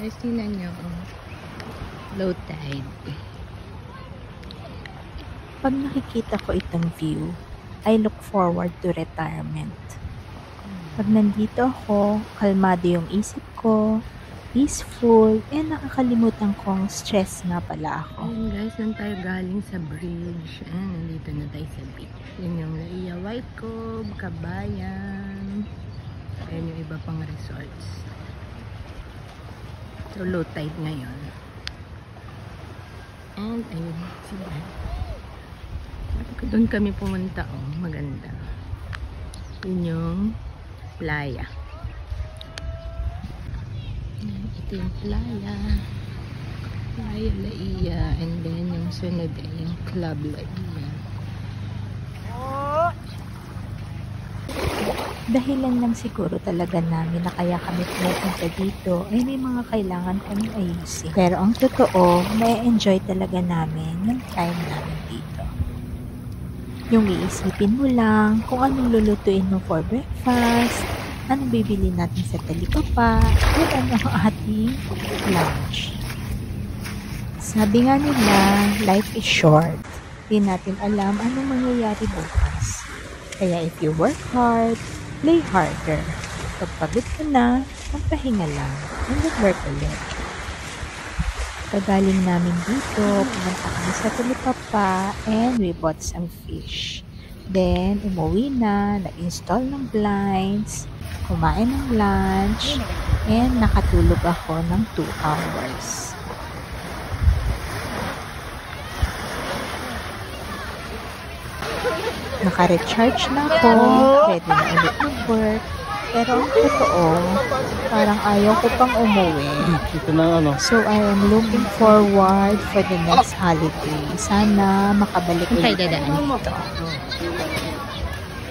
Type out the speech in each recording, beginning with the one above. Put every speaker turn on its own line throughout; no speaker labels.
Guys, tingnan nyo. Oh. Low tide.
Pag nakikita ko itong view, I look forward to retirement. Pag nandito ako, kalmado yung isip ko, peaceful, and nakakalimutan kong stress nga pala ako.
Ayun guys, nang tayo galing sa bridge. Ayan, nandito na tayo sa beach. Yun yung Laia White Cove, Kabayan. Ayan yung iba pang resorts. So, low tide ngayon. And, ayun, sila. Doon kami pumunta, oh. Maganda. Yun yung playa. Ito yung playa. Playa Laia. And then, yung sunod ay yung Club Laia.
Dahilan lang siguro talaga namin na kaya kami pumupunta dito ay may mga kailangan kami ayusin. Pero ang totoo, may enjoy talaga namin yung time namin dito. Yung iisipin mo lang kung anong lulutuin mo for breakfast, anong bibili natin sa talikapa, at ano ang ating lunch. Sabi nga nila, life is short. Di natin alam anong mangyayari bukas. Kaya if you work hard, play harder. Pag pagod ka na, magpahinga lang. And then work ulit. Kagaling namin dito, pumunta kami sa Tulipapa and we bought some fish. Then, umuwi na, nag-install ng blinds, kumain ng lunch, and nakatulog ako ng 2 hours. Naka-recharge na ako, ready na ulit mag-work. Pero ang totoo, parang ayaw ko pang umuwi.
Ito na ano.
So, I am looking forward for the next holiday. Sana makabalik
tayo
ulit
dadaan?
kami dito.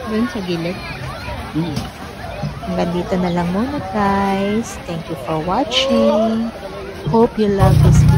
Doon sa gilid.
Hmm.
Hanggang dito na lang muna guys. Thank you for watching. Hope you love this